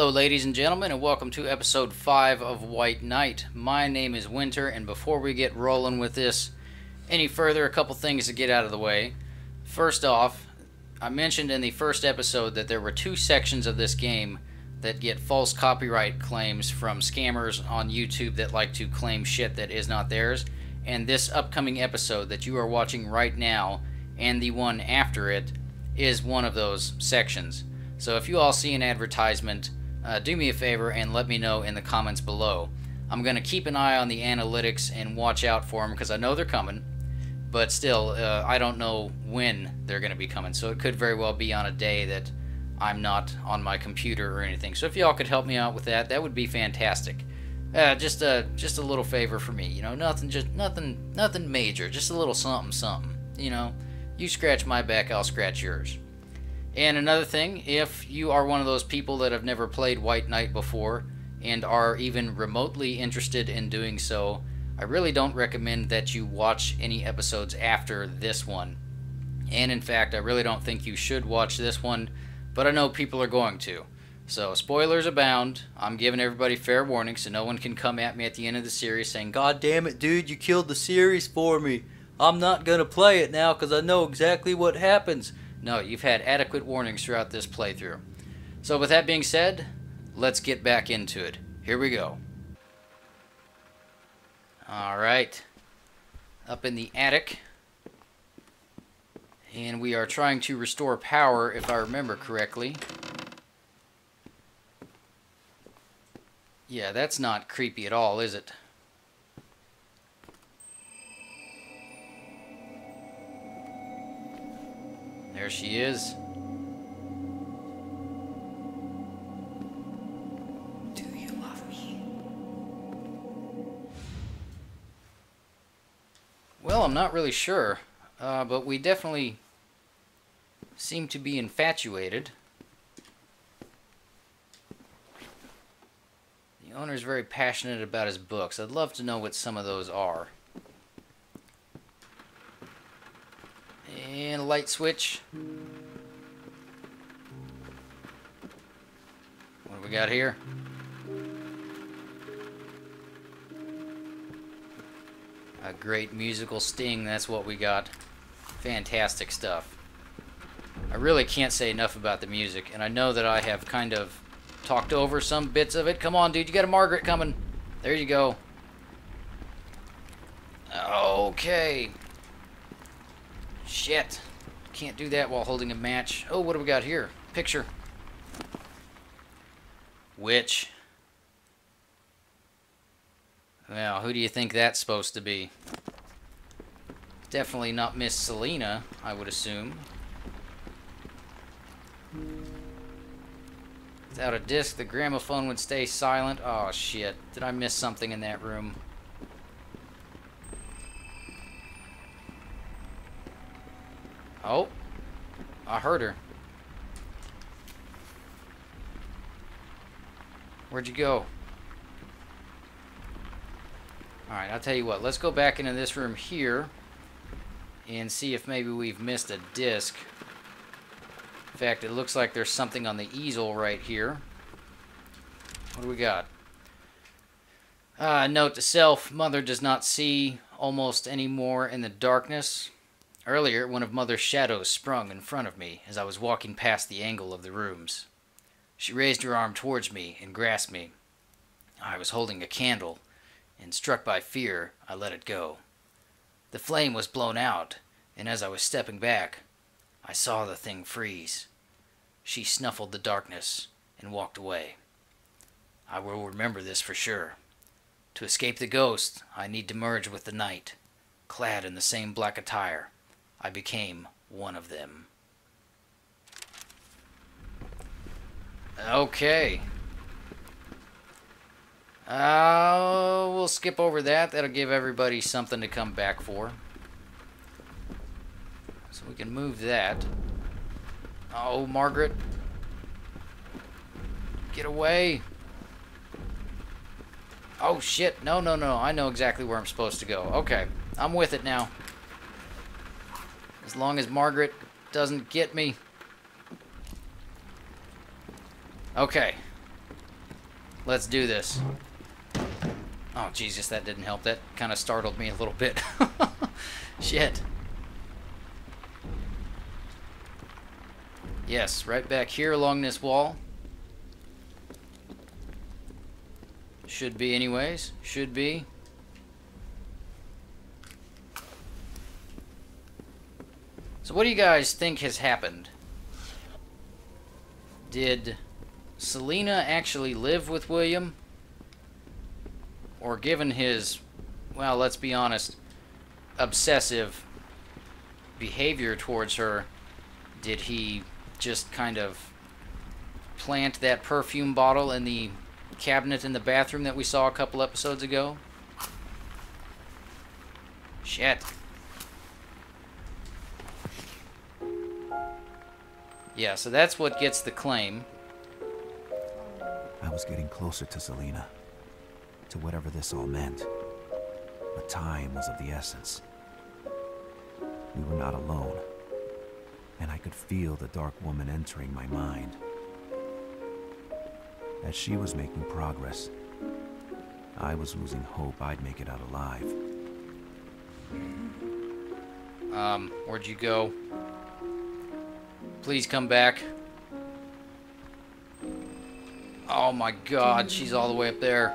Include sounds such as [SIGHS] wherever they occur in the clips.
Hello, ladies and gentlemen, and welcome to episode 5 of White Night. My name is Winter, and before we get rolling with this any further, a couple things to get out of the way. First off, I mentioned in the first episode that there were two sections of this game that get false copyright claims from scammers on YouTube that like to claim shit that is not theirs. And this upcoming episode that you are watching right now and the one after it is one of those sections. So if you all see an advertisement, uh, do me a favor and let me know in the comments below. I'm going to keep an eye on the analytics and watch out for them because I know they're coming. But still, uh, I don't know when they're going to be coming. So it could very well be on a day that I'm not on my computer or anything. So if y'all could help me out with that, that would be fantastic. Uh, just a just a little favor for me, you know, nothing, just nothing, nothing major, just a little something, something. You know, you scratch my back, I'll scratch yours. And another thing, if you are one of those people that have never played White Night before and are even remotely interested in doing so, I really don't recommend that you watch any episodes after this one. And in fact, I really don't think you should watch this one, but I know people are going to. So, spoilers abound. I'm giving everybody fair warning so no one can come at me at the end of the series saying, God damn it, dude, you killed the series for me. I'm not going to play it now because I know exactly what happens. No, you've had adequate warnings throughout this playthrough. So with that being said, let's get back into it. Here we go. Alright. Up in the attic. And we are trying to restore power, if I remember correctly. Yeah, that's not creepy at all, is it? There she is. Do you love me? Well, I'm not really sure, uh, but we definitely seem to be infatuated. The owner is very passionate about his books. I'd love to know what some of those are. And light switch. What do we got here? A great musical sting, that's what we got. Fantastic stuff. I really can't say enough about the music, and I know that I have kind of talked over some bits of it. Come on, dude, you got a Margaret coming. There you go. Okay. Shit. Can't do that while holding a match. Oh, what do we got here? Picture. Witch. Well, who do you think that's supposed to be? Definitely not Miss Selena, I would assume. Without a disc, the gramophone would stay silent. Oh, shit. Did I miss something in that room? Oh. I heard her. Where'd you go? Alright, I'll tell you what. Let's go back into this room here and see if maybe we've missed a disc. In fact, it looks like there's something on the easel right here. What do we got? Uh, note to self, Mother does not see almost any more in the darkness. Earlier, one of Mother's shadows sprung in front of me as I was walking past the angle of the rooms. She raised her arm towards me and grasped me. I was holding a candle, and struck by fear, I let it go. The flame was blown out, and as I was stepping back, I saw the thing freeze. She snuffled the darkness and walked away. I will remember this for sure. To escape the ghost, I need to merge with the night. Clad in the same black attire, I became one of them. Okay. Uh, we'll skip over that. That'll give everybody something to come back for. So we can move that. Oh, Margaret. Get away. Oh, shit. No, no, no. I know exactly where I'm supposed to go. Okay. I'm with it now. As long as Margaret doesn't get me. Okay. Let's do this. Oh, Jesus, that didn't help. That kind of startled me a little bit. [LAUGHS] Shit. Yes, right back here along this wall. Should be anyways. Should be. So what do you guys think has happened? Did Selena actually live with William? Or given his, well, let's be honest, obsessive behavior towards her, did he just kind of plant that perfume bottle in the cabinet in the bathroom that we saw a couple episodes ago? Shit. Yeah, so that's what gets the claim. I was getting closer to Selena, to whatever this all meant. But time was of the essence. We were not alone, and I could feel the Dark Woman entering my mind. As she was making progress, I was losing hope I'd make it out alive. Um, where'd you go? Please come back. Oh my god, she's all the way up there.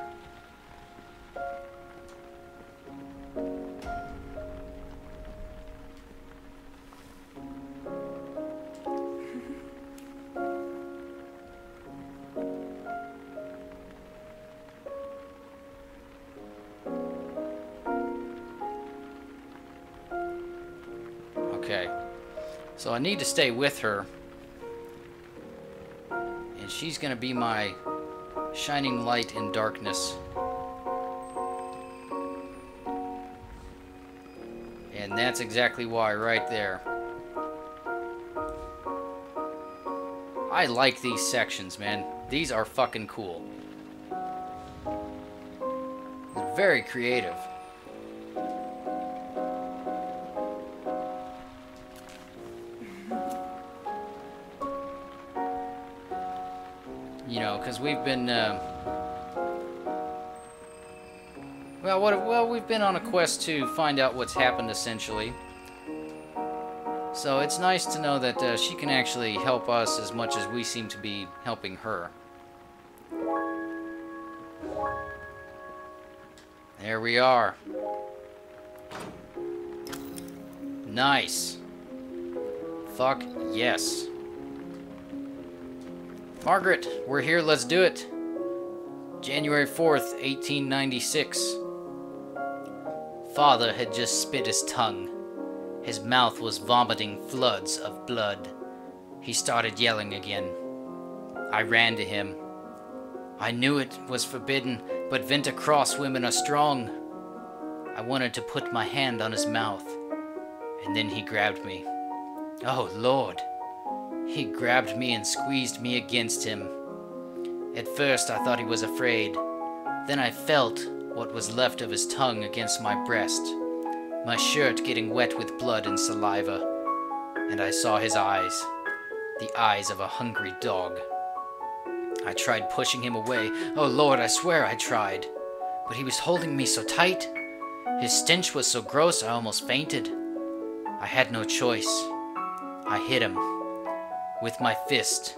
Need to stay with her. And she's going to be my shining light in darkness. And that's exactly why, right there. I like these sections, man. These are fucking cool. They're very creative. We've been, uh, well, what? Well, we've been on a quest to find out what's happened, essentially. So it's nice to know that uh, she can actually help us as much as we seem to be helping her. There we are. Nice. Fuck yes. Margaret, we're here, let's do it. January 4th, 1896. Father had just spit his tongue. His mouth was vomiting floods of blood. He started yelling again. I ran to him. I knew it was forbidden, but Vinta Cross women are strong. I wanted to put my hand on his mouth, and then he grabbed me. Oh, Lord! He grabbed me and squeezed me against him. At first, I thought he was afraid. Then I felt what was left of his tongue against my breast, my shirt getting wet with blood and saliva, and I saw his eyes, the eyes of a hungry dog. I tried pushing him away. Oh Lord, I swear I tried. But he was holding me so tight. His stench was so gross I almost fainted. I had no choice. I hit him with my fist,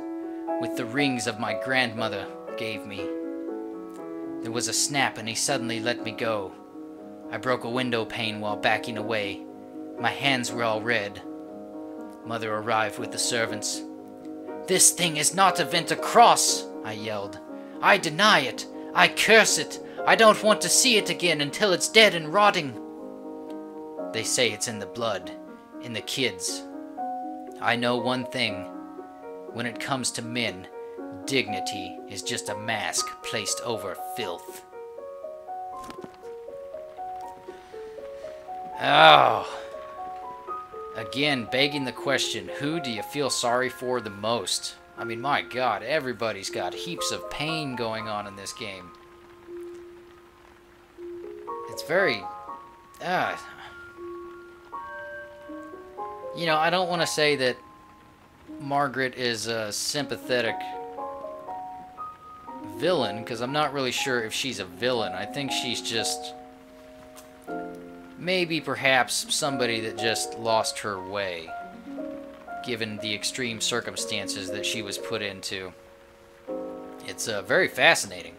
with the rings of my grandmother gave me. There was a snap and he suddenly let me go. I broke a window pane while backing away. My hands were all red. Mother arrived with the servants. This thing is not a Venta Cross, I yelled. I deny it. I curse it. I don't want to see it again until it's dead and rotting. They say it's in the blood, in the kids. I know one thing. When it comes to men, dignity is just a mask placed over filth. Oh. Again, begging the question who do you feel sorry for the most? I mean, my god, everybody's got heaps of pain going on in this game. It's very. Uh, you know, I don't want to say that Margaret is a sympathetic villain because I'm not really sure if she's a villain. I think she's just maybe perhaps somebody that just lost her way given the extreme circumstances that she was put into. It's uh, very fascinating.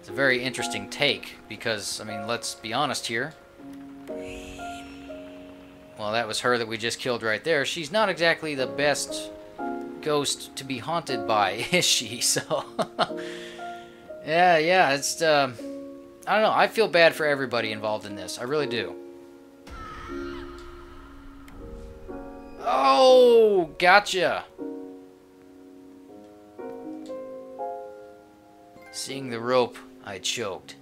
It's a very interesting take because, I mean, let's be honest here. Well, that was her that we just killed right there. She's not exactly the best ghost to be haunted by, [LAUGHS] is she? So, [LAUGHS] yeah, yeah, it's, uh, I don't know. I feel bad for everybody involved in this. I really do. Oh, gotcha. Seeing the rope, I choked.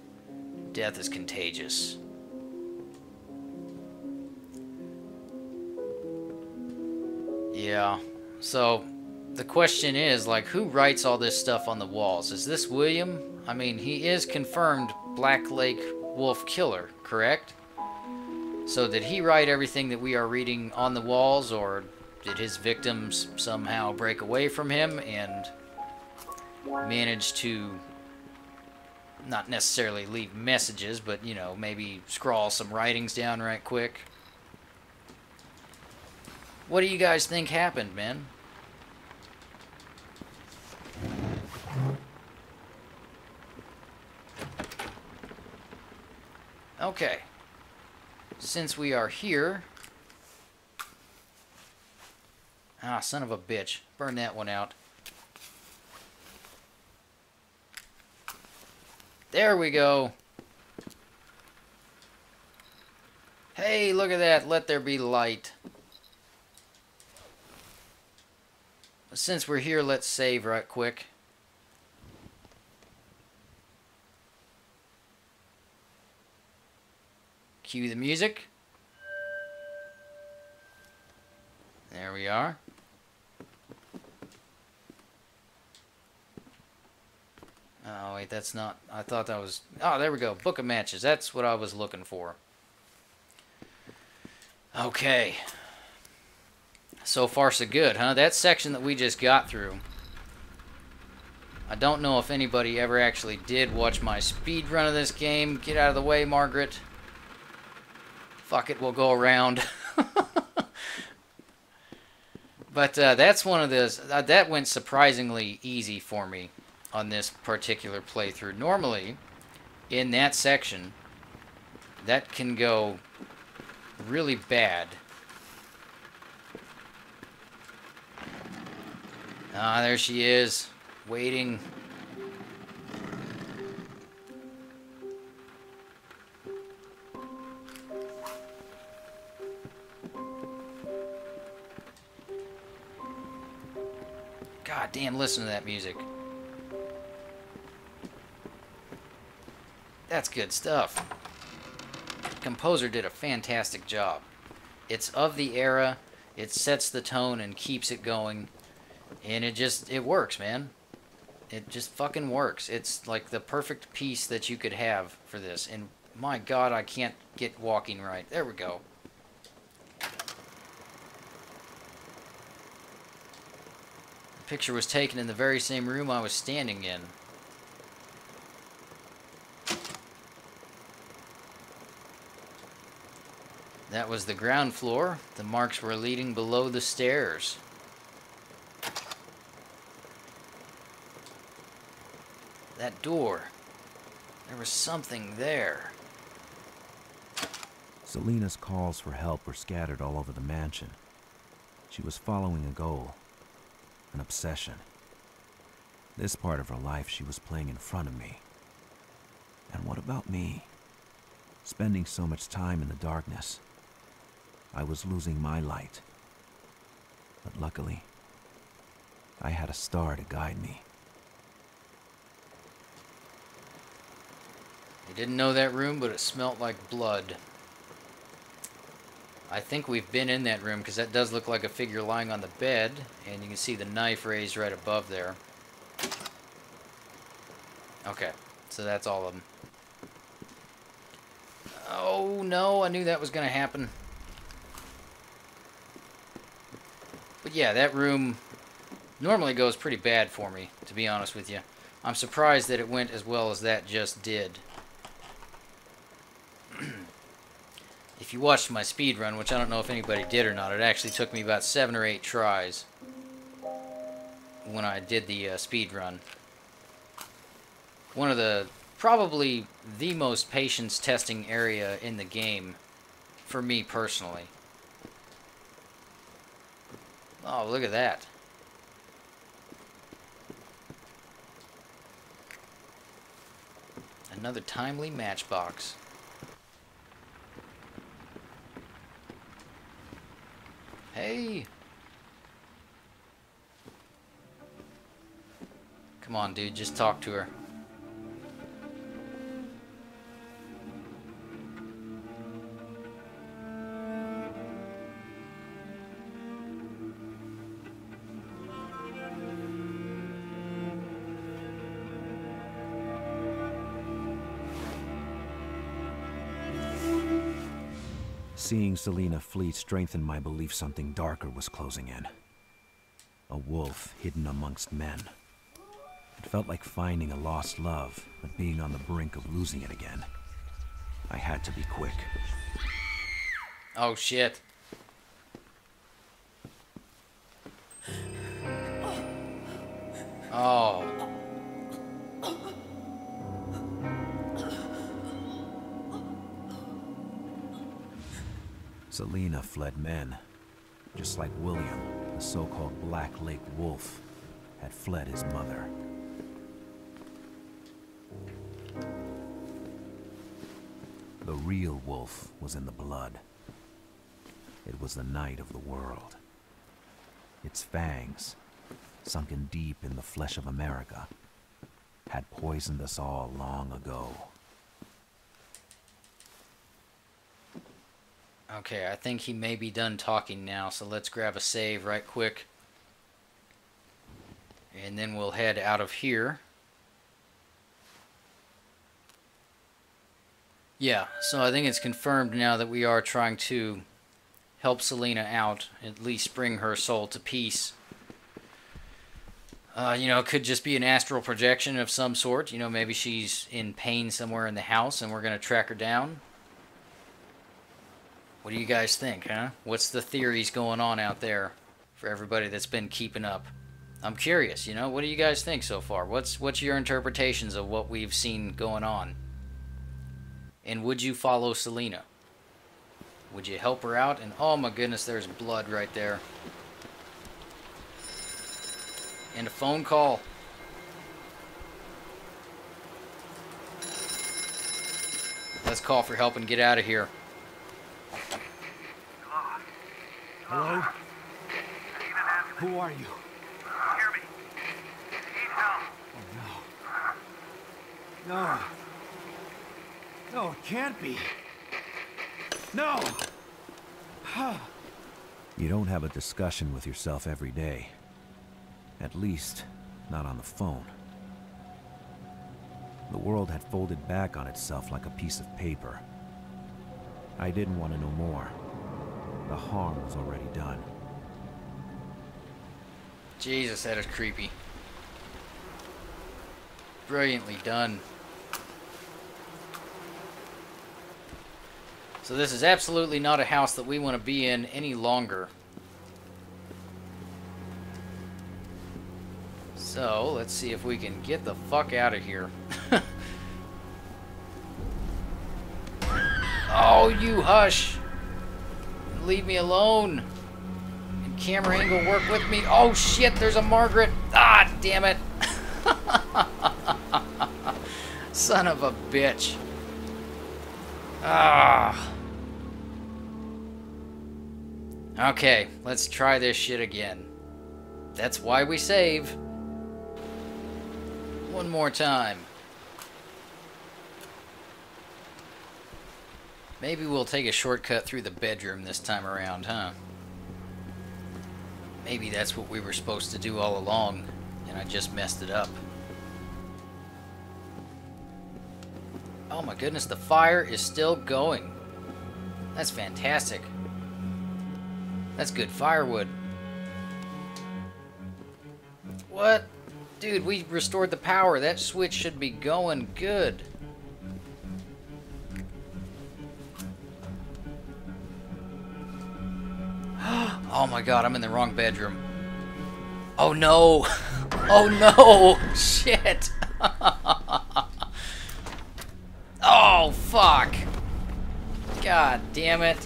Death is contagious. Yeah. So, the question is, like, who writes all this stuff on the walls? Is this William? I mean, he is confirmed Black Lake Wolf Killer, correct? So did he write everything that we are reading on the walls, or did his victims somehow break away from him and manage to not necessarily leave messages, but, you know, maybe scrawl some writings down right quick? What do you guys think happened, man? Okay. Since we are here... Ah, son of a bitch. Burn that one out. There we go. Hey, look at that. Let there be light. Since we're here, let's save right quick. Cue the music. There we are. Oh, wait, that's not... I thought that was... Oh, there we go. Book of Matches. That's what I was looking for. Okay. So far, so good, huh? That section that we just got through. I don't know if anybody ever actually did watch my speed run of this game. Get out of the way, Margaret. Fuck it, we'll go around. [LAUGHS] but uh, that's one of those... Uh, that went surprisingly easy for me on this particular playthrough. Normally, in that section, that can go really bad. Ah, there she is, waiting. Damn, listen to that music. That's good stuff. composer did a fantastic job. It's of the era, it sets the tone and keeps it going, and it just, it works, man. It just fucking works. It's like the perfect piece that you could have for this, and my god, I can't get walking right. There we go. Picture was taken in the very same room I was standing in. That was the ground floor. The marks were leading below the stairs. That door. There was something there. Selina's calls for help were scattered all over the mansion. She was following a goal, an obsession. This part of her life she was playing in front of me. And what about me? Spending so much time in the darkness. I was losing my light. But luckily, I had a star to guide me. I didn't know that room, but it smelt like blood. I think we've been in that room because that does look like a figure lying on the bed, and you can see the knife raised right above there. Okay, so that's all of them. Oh no, I knew that was going to happen. But yeah, that room normally goes pretty bad for me, to be honest with you. I'm surprised that it went as well as that just did. If you watched my speed run, which I don't know if anybody did or not, it actually took me about seven or eight tries when I did the uh, speed run. One of the probably the most patience testing area in the game for me personally. Oh, look at that. Another timely matchbox. Hey! Come on, dude, just talk to her. Seeing Selina flee strengthened my belief something darker was closing in. A wolf hidden amongst men. It felt like finding a lost love, but being on the brink of losing it again. I had to be quick. Oh shit. Selina fled men, just like William, the so-called Black Lake Wolf, had fled his mother. The real wolf was in the blood. It was the night of the world. Its fangs, sunken deep in the flesh of America, had poisoned us all long ago. Okay, I think he may be done talking now, so let's grab a save right quick. And then we'll head out of here. Yeah, so I think it's confirmed now that we are trying to help Selena out, at least bring her soul to peace. Uh, you know, it could just be an astral projection of some sort. You know, maybe she's in pain somewhere in the house and we're going to track her down. What do you guys think, huh? What's the theories going on out there for everybody that's been keeping up? I'm curious, you know, what do you guys think so far? What's what's your interpretations of what we've seen going on? And would you follow Selena? Would you help her out? And oh my goodness, there's blood right there. And a phone call. Let's call for help and get out of here. Hello? Who are you? Hear me. Need help. Oh No. No, it can't be. No! [SIGHS] you don't have a discussion with yourself every day. At least, not on the phone. The world had folded back on itself like a piece of paper. I didn't want to know more. The harm was already done. Jesus, that is creepy. Brilliantly done. So this is absolutely not a house that we want to be in any longer. So, let's see if we can get the fuck out of here. [LAUGHS] oh, you hush! Leave me alone! And camera angle work with me. Oh shit, there's a Margaret! Ah, damn it! [LAUGHS] Son of a bitch. Ah. Okay, let's try this shit again. That's why we save. One more time. Maybe we'll take a shortcut through the bedroom this time around, huh? Maybe that's what we were supposed to do all along, and I just messed it up. Oh my goodness, the fire is still going. That's fantastic. That's good firewood. What? Dude, we restored the power. That switch should be going good. Oh my god, I'm in the wrong bedroom. Oh no! [LAUGHS] Oh no! [LAUGHS] Shit! [LAUGHS] oh fuck! God damn it.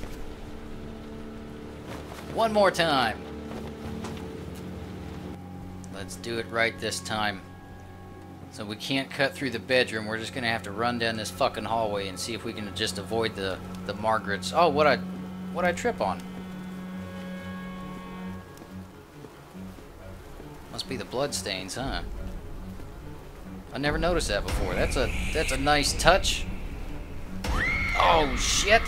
One more time. Let's do it right this time. So we can't cut through the bedroom. We're just gonna have to run down this fucking hallway and see if we can just avoid the the Margarets. Oh, what I what I trip on? Must be the blood stains, huh? I never noticed that before. That's a that's a nice touch. Oh shit!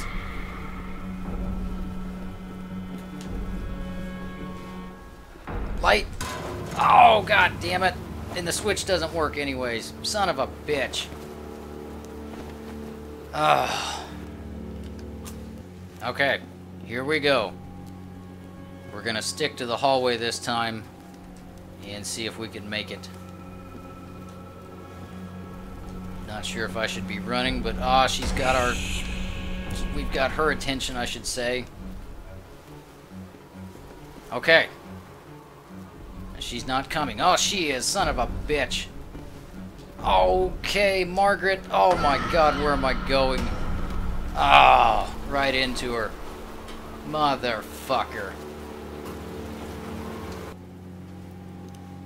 Light. Oh god damn it! And the switch doesn't work anyways. Son of a bitch. Ugh. Okay, here we go. We're gonna stick to the hallway this time and see if we can make it. Not sure if I should be running, but ah, she's got our... We've got her attention, I should say. Okay. She's not coming. Oh, she is. Son of a bitch. Okay, Margaret. Oh my god, where am I going? Ah, oh, right into her. Motherfucker.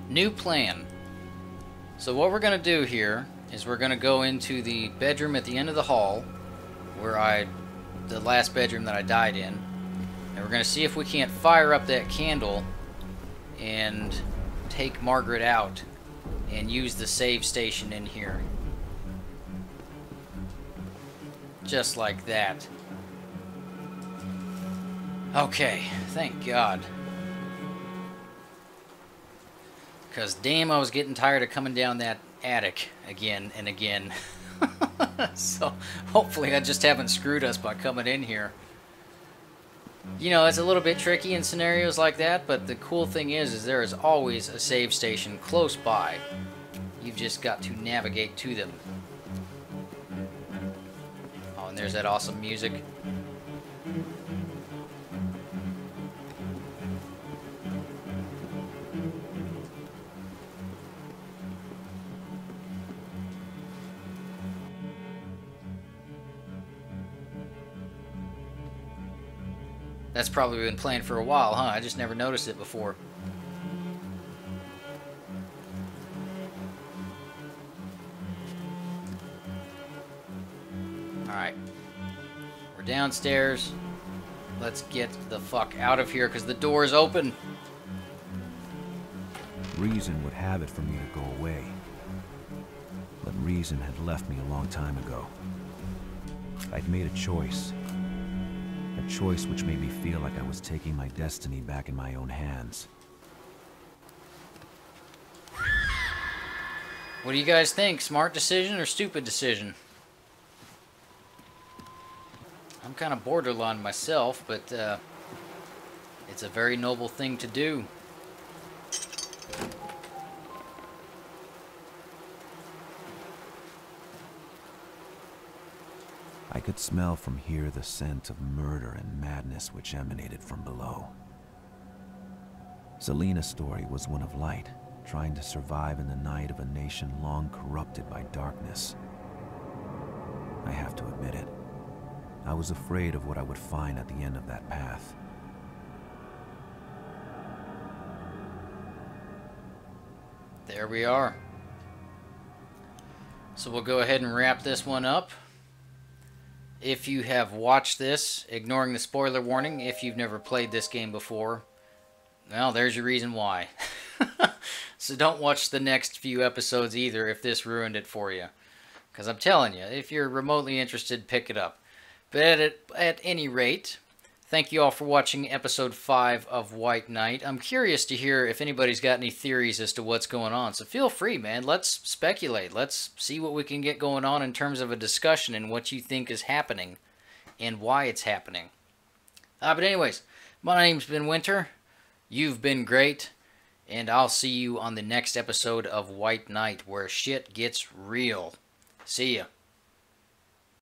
New plan. So what we're going to do here is we're going to go into the bedroom at the end of the hall where I the last bedroom that I died in. And we're going to see if we can't fire up that candle and take Margaret out and use the save station in here. Just like that. Okay thank god because damn I was getting tired of coming down that attic again and again. [LAUGHS] so hopefully I just haven't screwed us by coming in here. You know, it's a little bit tricky in scenarios like that, but the cool thing is, is there is always a save station close by. You've just got to navigate to them. Oh, and there's that awesome music. That's probably been playing for a while, huh? I just never noticed it before. Alright. We're downstairs. Let's get the fuck out of here because the door is open. Reason would have it for me to go away. But reason had left me a long time ago. I'd made a choice. Choice which made me feel like I was taking my destiny back in my own hands. What do you guys think? Smart decision or stupid decision? I'm kind of borderline myself, but uh, it's a very noble thing to do. I could smell from here the scent of murder and madness which emanated from below. Selina's story was one of light, trying to survive in the night of a nation long corrupted by darkness. I have to admit it. I was afraid of what I would find at the end of that path. There we are. So we'll go ahead and wrap this one up. If you have watched this, ignoring the spoiler warning, if you've never played this game before, well, there's your reason why. [LAUGHS] so don't watch the next few episodes either if this ruined it for you. Because I'm telling you, if you're remotely interested, pick it up. But at, at any rate, Thank you all for watching episode 5 of White Night. I'm curious to hear if anybody's got any theories as to what's going on. So feel free, man. Let's speculate. Let's see what we can get going on in terms of a discussion and what you think is happening and why it's happening. Uh, but anyways, my name's been Winter. You've been great. And I'll see you on the next episode of White Night, where shit gets real. See ya.